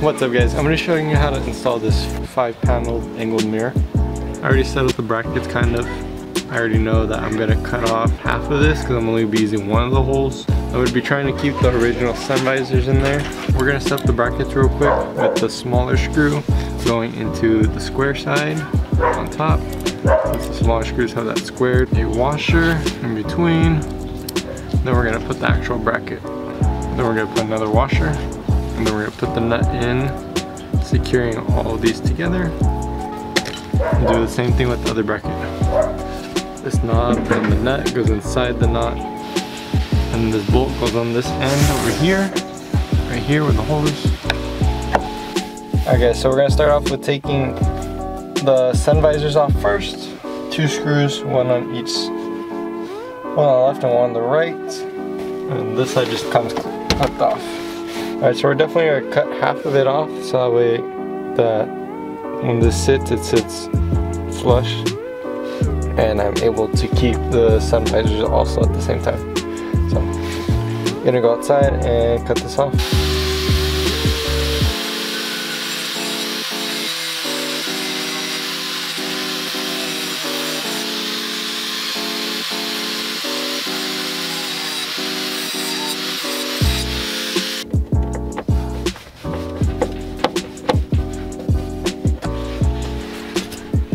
What's up guys? I'm going to show you how to install this 5 panel angled mirror. I already set up the brackets kind of. I already know that I'm to cut off half of this because I'm only be using one of the holes. I would be trying to keep the original sun visors in there. We're to set up the brackets real quick with the smaller screw going into the square side on top. Since the smaller screws have that squared, a washer in between. Then we're to put the actual bracket. Then we're to put another washer and then we're gonna put the nut in, securing all these together. And do the same thing with the other bracket. This knob and the nut goes inside the knot. And this bolt goes on this end over here, right here where the hole is. Okay, so we're gonna start off with taking the sun visors off first. Two screws, one on each, one on the left and one on the right. And this side just comes cut off. Alright, so we're definitely gonna cut half of it off so that way that when this sits, it sits flush and I'm able to keep the sun visors also at the same time. So I'm gonna go outside and cut this off.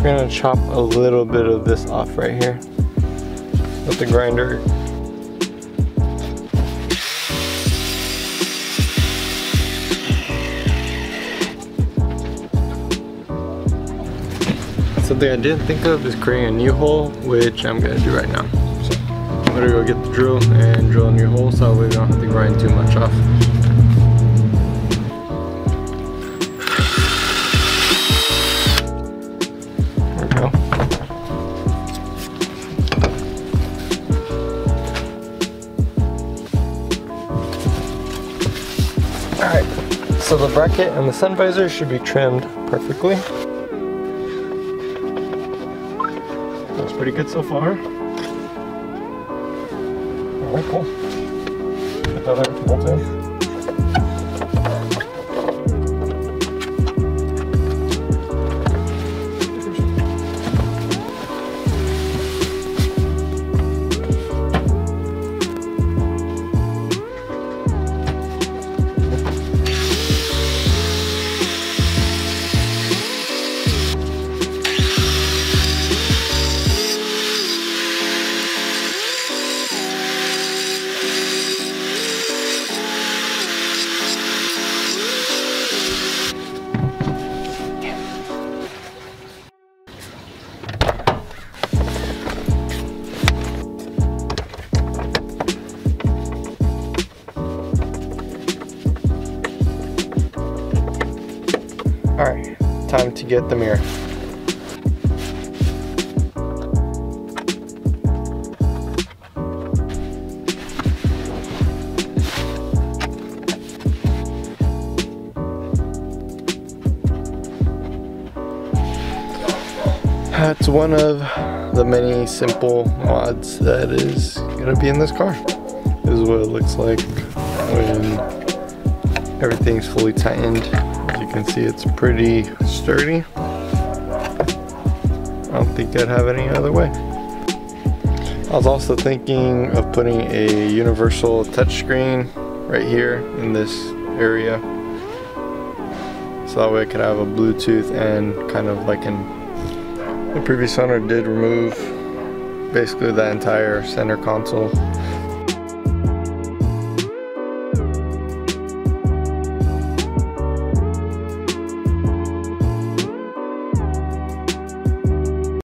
We're gonna chop a little bit of this off right here with the grinder. Something I didn't think of is creating a new hole, which I'm gonna do right now. So I'm gonna go get the drill and drill a new hole so we don't have to grind too much off. Alright, so the bracket and the sun visor should be trimmed perfectly. Looks pretty good so far. Alright, cool. Put that everything bolt in. Alright, time to get the mirror. That's one of the many simple mods that is gonna be in this car. This is what it looks like when everything's fully tightened. As you can see, it's pretty sturdy. I don't think I'd have any other way. I was also thinking of putting a universal touchscreen right here in this area. So that way I could have a Bluetooth and kind of like an the previous owner did remove basically the entire center console